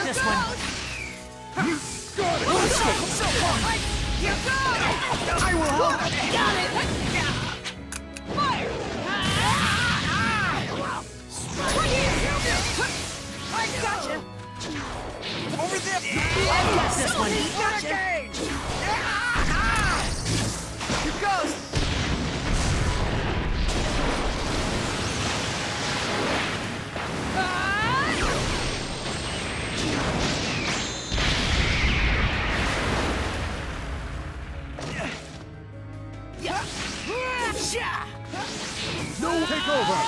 You got it! Here goes! I will help! Got it! Fire! I gotcha! Over there! I got this one! Gotcha! No! Take over!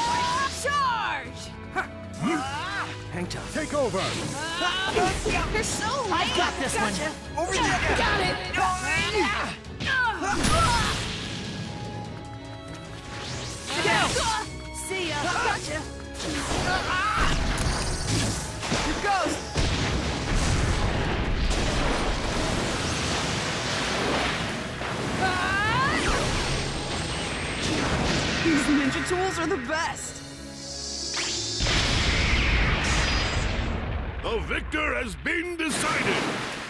Charge! Hang tough. Take over! You're so I've got this one! Over there! Got it! See ya! Gotcha! Ah. These ninja tools are the best! The victor has been decided.